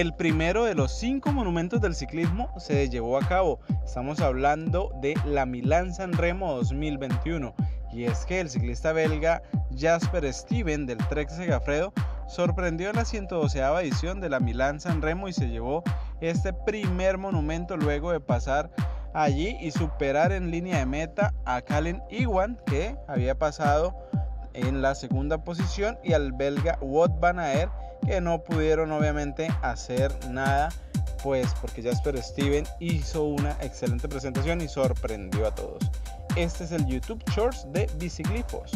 El primero de los cinco monumentos del ciclismo se llevó a cabo. Estamos hablando de la Milán San Remo 2021. Y es que el ciclista belga Jasper Steven del Trek Segafredo sorprendió en la 112 edición de la Milán San Remo y se llevó este primer monumento luego de pasar allí y superar en línea de meta a Calen Iwan que había pasado en la segunda posición y al belga Wout van Aert que no pudieron obviamente hacer nada pues porque Jasper Steven hizo una excelente presentación y sorprendió a todos. Este es el YouTube Shorts de Biciclifos.